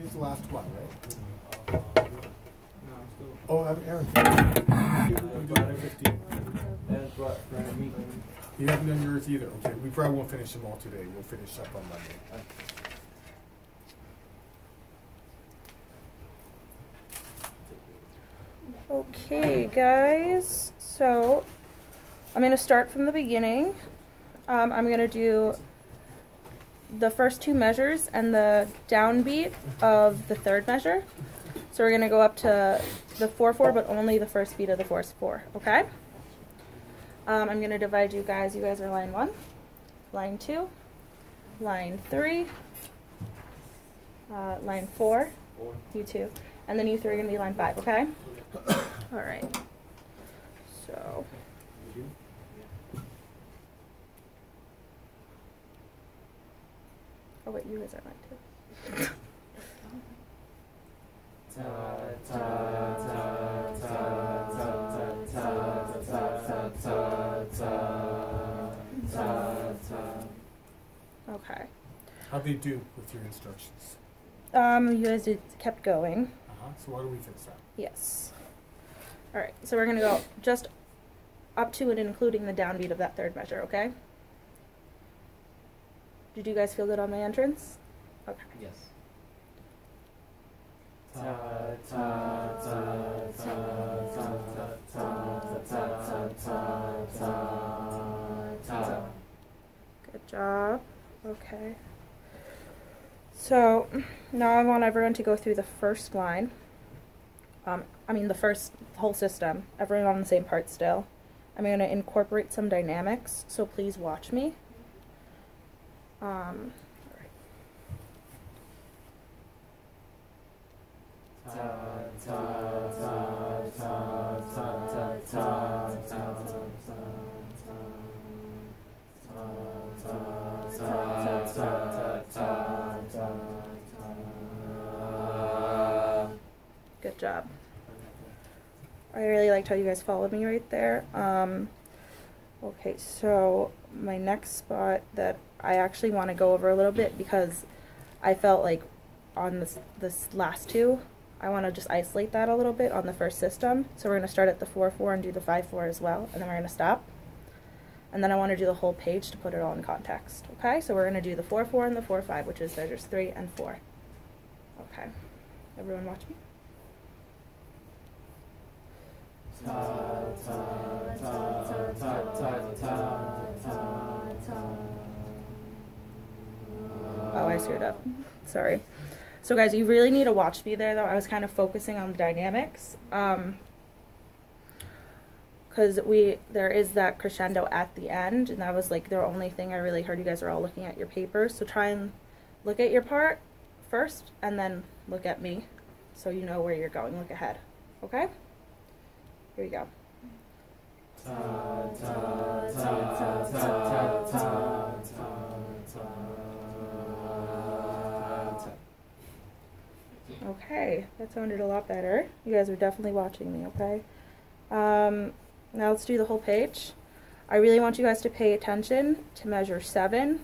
Here's the last one, right? Oh, I'm Aaron. Fifteen. That's what, for me. You haven't done yours either. Okay, we probably won't finish them all today. We'll finish up on Monday. Okay, guys. So I'm going to start from the beginning. Um, I'm going to do the first two measures and the downbeat of the third measure. So we're going to go up to the 4 4, but only the first beat of the fourth 4. Okay? Um, I'm going to divide you guys. You guys are line 1, line 2, line 3, uh, line 4, Four. you two. And then you three are going to be line 5, okay? All right. So, Oh wait, you guys are mine too. Okay. How'd you do with your instructions? Um, you guys did, kept going. Uh-huh. So why do we fix that? Yes. All right. So we're gonna go just up to and including the downbeat of that third measure. Okay. Did you guys feel good on my entrance? Okay. Yes. Good job. Okay. So now I want everyone to go through the first line. Um, I mean the first whole system. Everyone on the same part still. I'm going to incorporate some dynamics, so please watch me. Um, good job. I really liked how you guys followed me right there. Um, okay, so my next spot that I actually want to go over a little bit because I felt like on this this last two, I want to just isolate that a little bit on the first system. So we're going to start at the 4-4 and do the 5-4 as well, and then we're going to stop. And then I want to do the whole page to put it all in context. Okay, so we're going to do the 4-4 and the 4-5, which is measures 3 and 4. Okay, everyone watch me. Oh, I screwed up. Sorry. So, guys, you really need to watch me there, though. I was kind of focusing on the dynamics. Um, because we there is that crescendo at the end, and that was like the only thing I really heard. You guys are all looking at your papers, so try and look at your part first, and then look at me, so you know where you're going. Look ahead. Okay. Here we go. Okay, that sounded a lot better. You guys are definitely watching me, okay? Um, now let's do the whole page. I really want you guys to pay attention to measure seven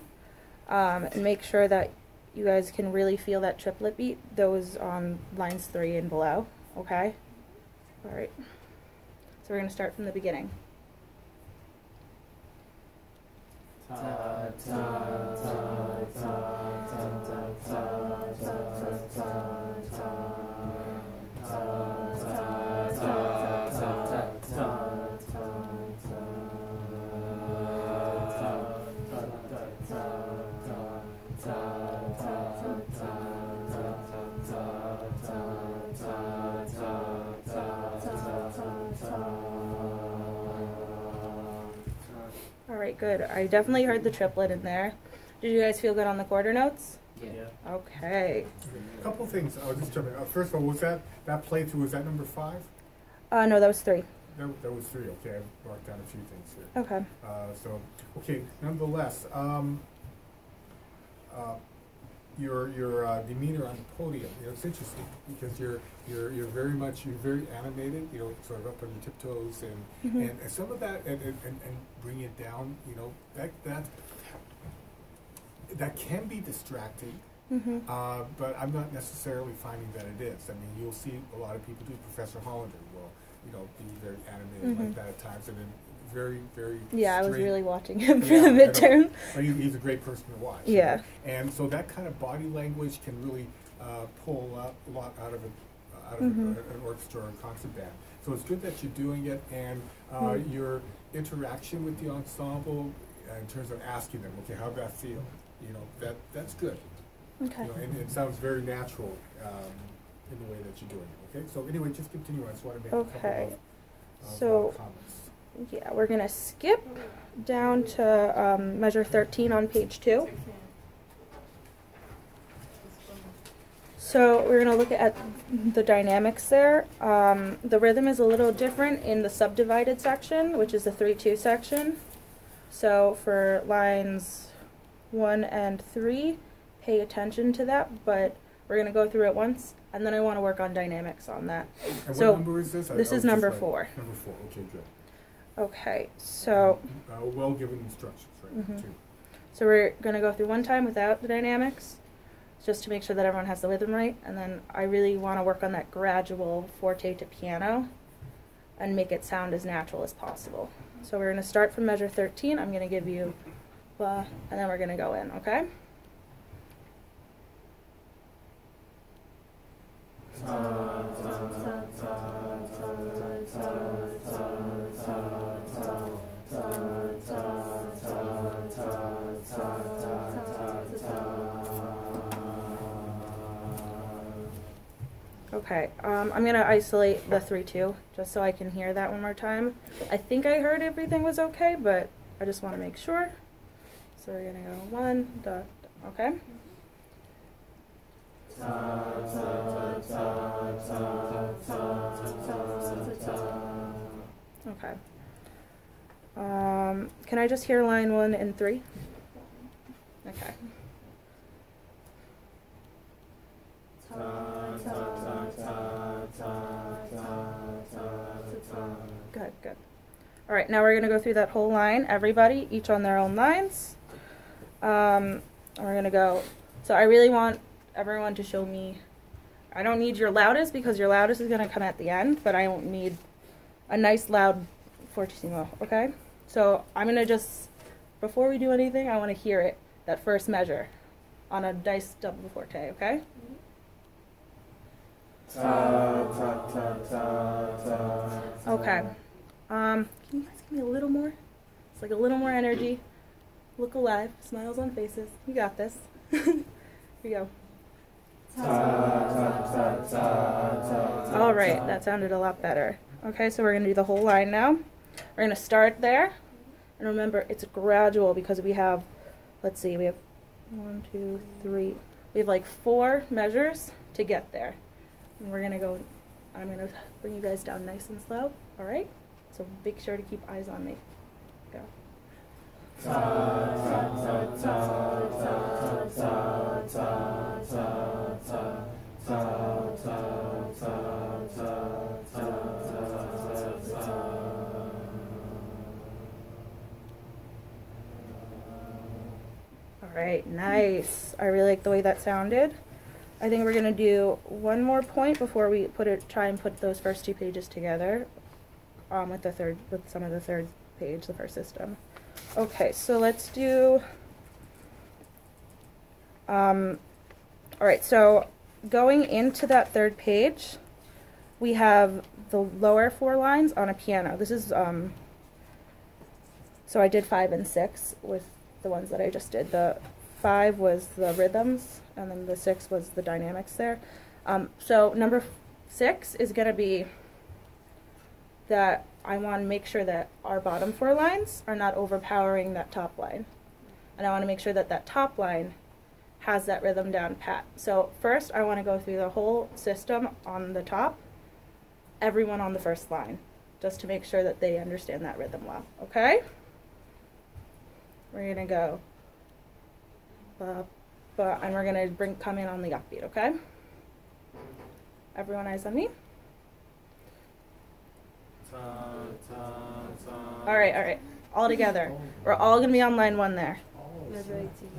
um, and make sure that you guys can really feel that triplet beat, those on lines three and below, okay? All right. So we're going to start from the beginning. All right, good. I definitely heard the triplet in there. Did you guys feel good on the quarter notes? Yeah. Okay. A couple things. I'll just jump in. Uh, first of all, was that that playthrough? Was that number five? Uh, no, that was three. That, that was three. Okay, I marked down a few things here. Okay. Uh, so, okay, nonetheless, um, uh, your your uh, demeanor on the podium, you know, it's interesting because you're you're you're very much you're very animated, you know, sort of up on your tiptoes, and Mhm. and, and some of that, and, and, and, and bring it down, you know, that that that can be distracting Mhm. Uh, but I'm not necessarily finding that it is. I mean, you'll see a lot of people do. Professor Hollander will, you know, be very animated Mhm. like that at times, and then very, very. Yeah, I was really watching him for Yeah, the midterm. He's a great person to watch. Yeah. know. And so that kind of body language can really uh, pull a lot, a lot out of a, out of Mhm. a, an orchestra or a concert band. So it's good that you're doing it, and uh, Mm. your interaction with the ensemble uh, in terms of asking them, okay, how'd that feel? You know, that that's good. Okay. You know, and it sounds very natural um, in the way that you're doing it. Okay, so anyway, just continue. I just want to make Okay. of, uh, So- comments. Yeah, we're gonna skip down to um, measure 13 on page two. So we're gonna look at the dynamics there. Um, the rhythm is a little different in the subdivided section, which is the three-two section. So for lines one and three, pay attention to that. But we're gonna go through it once, and then I want to work on dynamics on that. And so what number is this? This is number writing- four. Number four. Okay, good. Okay, so Uh, well-given instructions, right, Mhm. too. So we're gonna go through one time without the dynamics, just to make sure that everyone has the rhythm right, and then I really want to work on that gradual forte to piano, and make it sound as natural as possible. So we're gonna start from measure thirteen. I'm gonna give you, and then we're gonna go in. Okay. Okay. Um, I'm gonna isolate the three two just so I can hear that one more time. I think I heard everything was okay, but I just want to make sure. So we're gonna go one dot. Okay. Okay. Um, can I just hear line one and three? Okay. Good, good. All right, now we're gonna go through that whole line, everybody, each on their own lines. Um, we're gonna go, so I really want everyone to show me, I don't need your loudest because your loudest is gonna come at the end, but I don't need a nice loud fortissimo, okay? So I'm gonna just, before we do anything, I wanna hear it, that first measure, on a dice double forte, okay? Okay. Um, can you guys give me a little more? It's like a little more energy. Look alive. Smiles on faces. You got this. Here you go. All right, that sounded a lot better. Okay, so we're gonna do the whole line now. We're gonna start there, and remember it's gradual because we have, let's see, we have one, two, three. We have like four measures to get there, and we're gonna go. I'm gonna bring you guys down nice and slow. All right. So make sure to keep eyes on me. Right, nice. I really like the way that sounded. I think we're gonna do one more point before we put it. Try and put those first two pages together, um, with the third, with some of the third page, the first system. Okay, so let's do. Um, all right, so going into that third page, we have the lower four lines on a piano. This is um. So I did five and six with the ones that I just did. The five was the rhythms, and then the six was the dynamics there. Um, so number six is going to be that I want to make sure that our bottom four lines are not overpowering that top line. And I want to make sure that that top line has that rhythm down pat. So first I want to go through the whole system on the top, everyone on the first line, just to make sure that they understand that rhythm well. Okay? We're gonna go, ba, ba, and we're gonna bring come in on the upbeat. Okay? Everyone eyes on me. All right, all right, all together. We're all gonna be on line one there.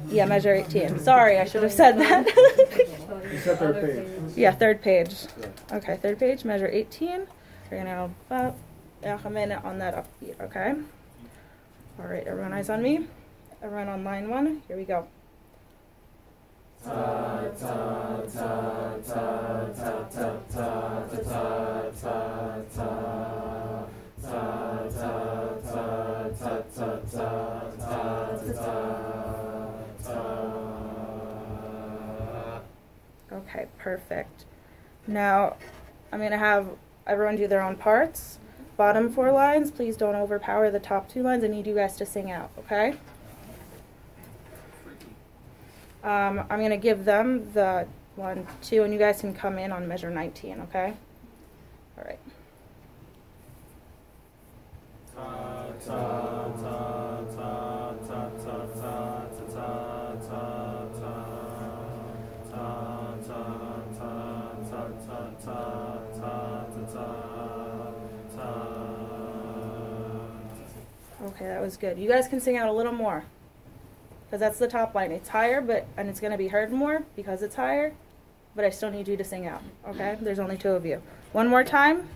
Yeah, measure 18. Sorry, I should have said that. Said third page. yeah, third page. Okay, third page, measure 18. We're gonna about a minute on that upbeat, okay? All right, everyone eyes on me. Everyone on line one, here we go. Okay, perfect. Now, I'm gonna have everyone do their own parts. Bottom four lines, please don't overpower the top two lines. I need you guys to sing out, okay? Um, I'm gonna give them the one, two, and you guys can come in on measure 19, okay? All right. Okay, that was good. You guys can sing out a little more. Because that's the top line. It's higher, but and it's gonna be heard more because it's higher. But I still need you to sing out. Okay? There's only two of you. One more time.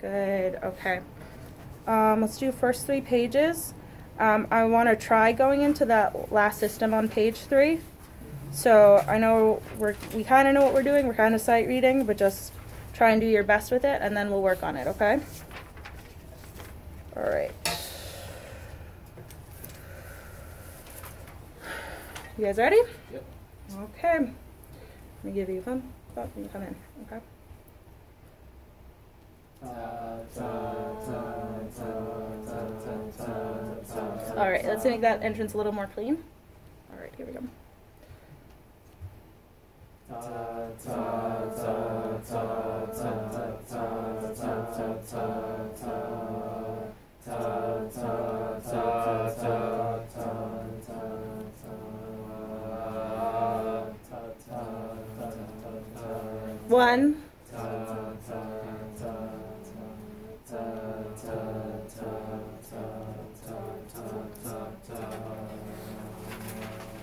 Good. Okay. Um, let's do first three pages. Um, I want to try going into that last system on page three. So I know we're we kind of know what we're doing. We're kind of sight reading, but just try and do your best with it, and then we'll work on it. Okay. All right. You guys ready? Yep. Okay. Let me give you fun. Oh, you come in. Okay. All right, let's make that entrance a little more clean. All right, here we go. One,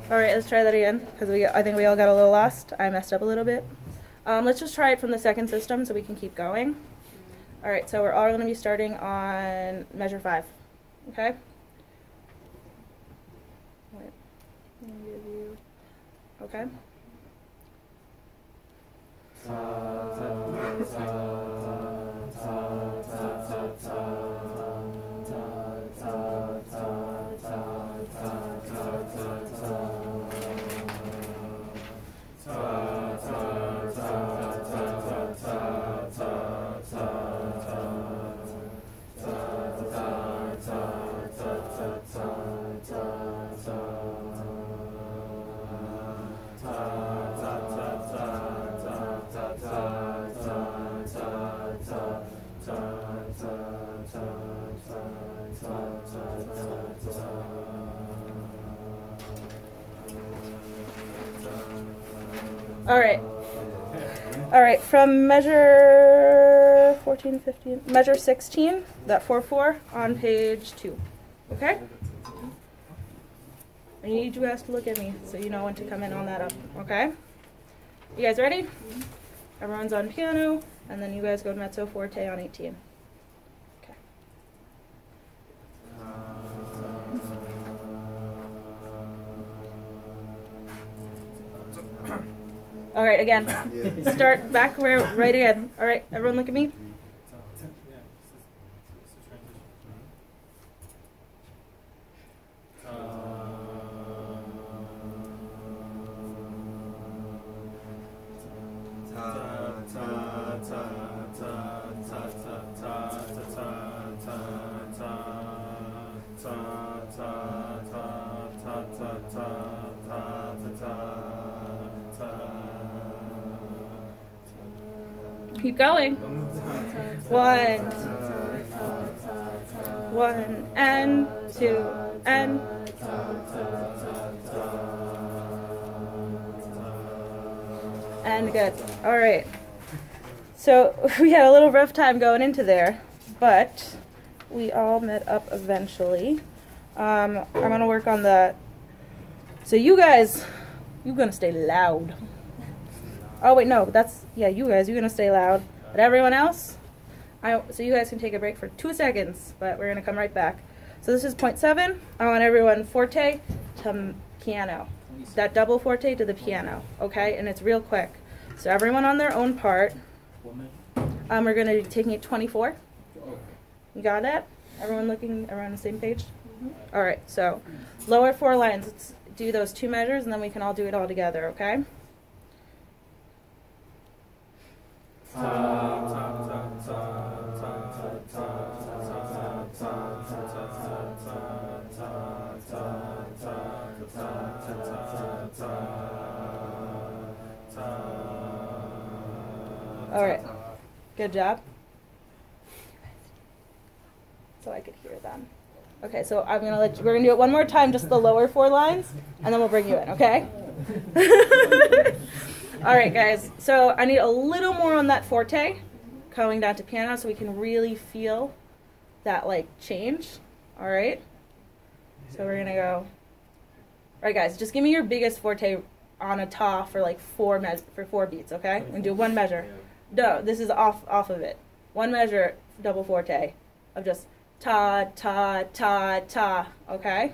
All right, let's try that again because we I think we all got a little lost. I messed up a little bit. Um, let's just try it from the second system so we can keep going. All right, so we're all going to be starting on measure five. Okay. Okay. All right. All right, from measure 14, 15, measure 16, that 4 4 on page 2. Okay? I need you guys to look at me so you know when to come in on that up. Okay? You guys ready? Everyone's on piano, and then you guys go mezzo forte on 18. All right, again. Start back where, right again. All right, everyone look at me. Keep going. One. One and two and. And good. All right. So we had a little rough time going into there, but we all met up eventually. Um, I'm gonna work on the. So you guys, you're gonna stay loud. Oh wait, no, that's yeah, you guys, you're gonna stay loud. But everyone else, I so you guys can take a break for two seconds, but we're gonna come right back. So this is point seven. I want everyone forte to piano. That double forte to the piano, okay? And it's real quick. So everyone on their own part. Um, we're gonna be taking it 24. Oh. You got that? Everyone looking around the same page? All right. So lower four lines. Let's do those two measures, and then we can all do it all together, okay? All right. Good job. So I could hear them. Okay, so I'm gonna let you, we're gonna do it one more time, just the lower four lines, and then we'll bring you in, okay? All right, guys. So I need a little more on that forte, going down to piano, so we can really feel that like change. All right. So we're gonna go. All right, guys. Just give me your biggest forte on a ta for like four mes- for four beats, okay? And do one measure. No, this is off off of it. One measure double forte of just ta ta ta ta. Okay.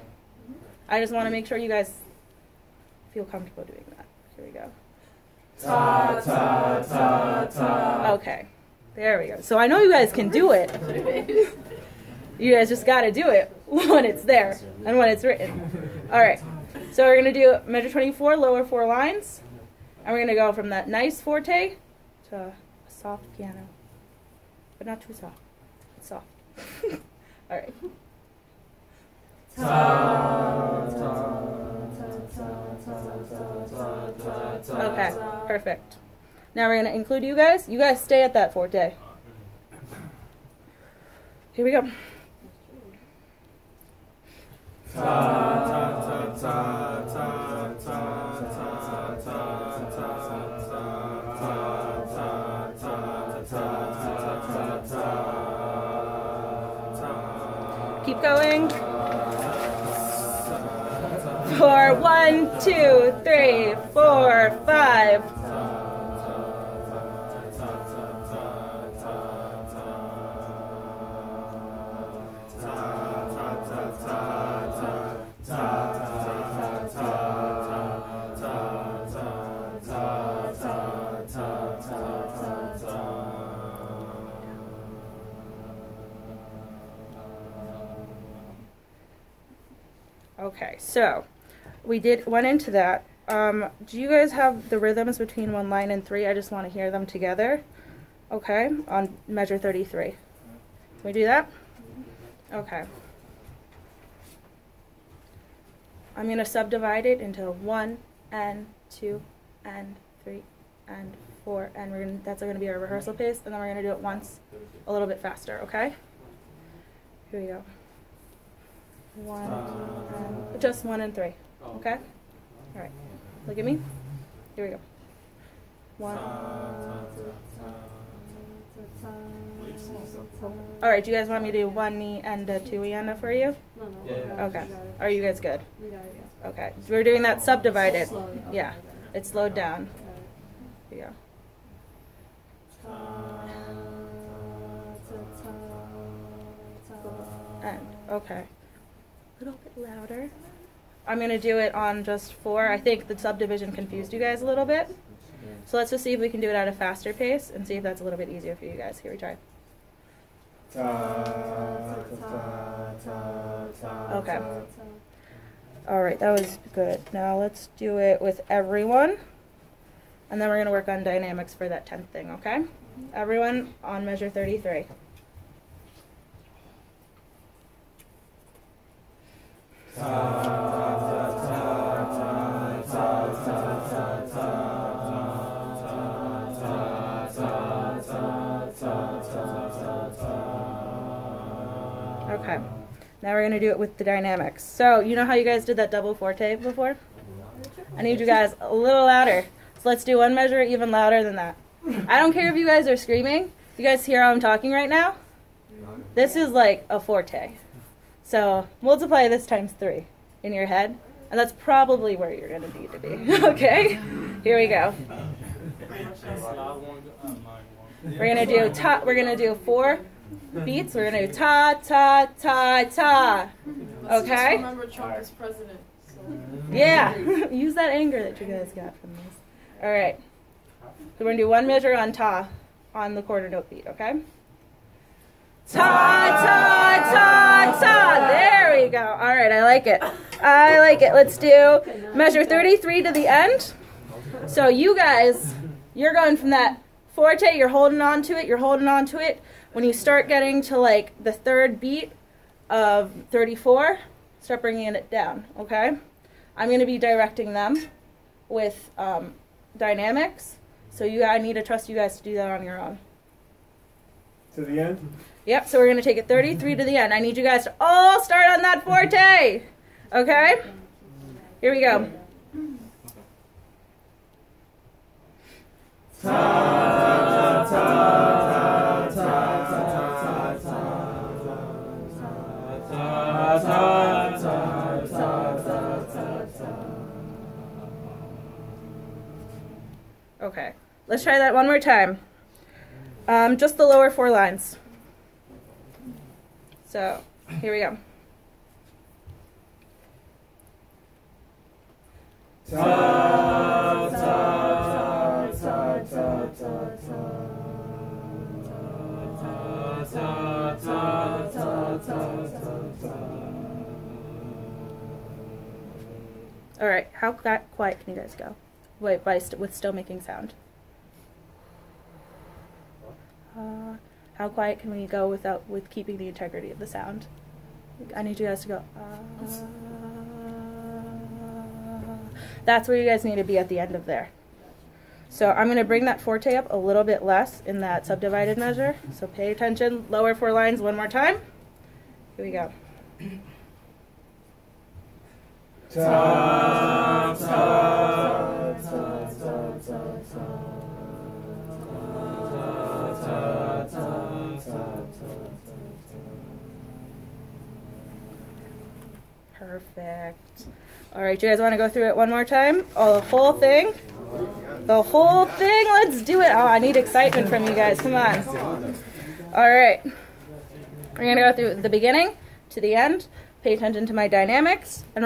I just want to make sure you guys feel comfortable doing that. Here we go. Ta ta ta ta. Okay. There we go. So I know you guys can do it. You guys just got to do it when it's there and when it's written. All right. So we're going to do measure 24, lower four lines. And we're going to go from that nice forte to a soft piano. But not too soft. It's soft. All right. Okay, perfect. Now we're going to include you guys. You guys stay at that forte. Here we go. Keep going. For one, two, three, four, five. Okay, so we did went into that. Um, do you guys have the rhythms between one line and three? I just want to hear them together. Okay, on measure 33. Can we do that? Okay. I'm going to subdivide it into one and two and three and four, and we're gonna, that's going to be our rehearsal pace, and then we're going to do it once a little bit faster, okay? Here we go. One, and just one and three. Okay? All right. Look at me. Here we go. One. All right. Do you guys want me to do one knee and a two and for you? No, no. Yeah. we got it, Okay. we got it. Are you guys good? We got it, yeah. Okay. We're doing that subdivided. Yeah. It's slowed down. Here go. Ta. And okay. Little bit louder. I'm gonna do it on just four. I think the subdivision confused you guys a little bit. So let's just see if we can do it at a faster pace and see if that's a little bit easier for you guys. Here we try. Okay. All right, that was good. Now let's do it with everyone. And then we're going to work on dynamics for that 10th thing, okay? Everyone on measure 33. Okay. Now we're gonna do it with the dynamics. So you know how you guys did that double forte before? I need you guys a little louder. So let's do one measure even louder than that. I don't care if you guys are screaming. You guys hear how I'm talking right now? This is like a forte. So multiply this times three in your head, and that's probably where you're gonna need to be. okay? Here we go. We're gonna do ta. We're gonna do four beats. We're gonna do ta ta ta ta. Okay. remember Trump is president. Yeah. Use that anger that you guys got from this. All right. So we're gonna do one measure on ta on the quarter note beat. Okay. Ta ta ta ta. There we go. All right. I like it. I like it. Let's do measure 33 to the end. So you guys, you're going from that forte, you're holding on to it, you're holding on to it. When you start getting to like the third beat of 34, start bringing it down, okay? I'm going to be directing them with um, dynamics. So you, I need to trust you guys to do that on your own. To the end? Yep, so we're going to take it 33 to the end. I need you guys to all start on that forte. Okay? Here we go. Okay. Let's try that one more time. Um, just the lower four lines. So, here we go. All right. How quiet can you guys go? Wait, by st- with still making sound. Uh, how quiet can we go without with keeping the integrity of the sound? I need you guys to go. Uh, that's where you guys need to be at the end of there. So I'm going to bring that forte up a little bit less in that subdivided measure. So pay attention. Lower four lines one more time. Here we go. Perfect. All right, you guys want to go through it one more time? Oh, the whole thing? The whole thing? Let's do it. Oh, I need excitement from you guys. Come on. All right. We're going to go through the beginning to the end. Pay attention to my dynamics. And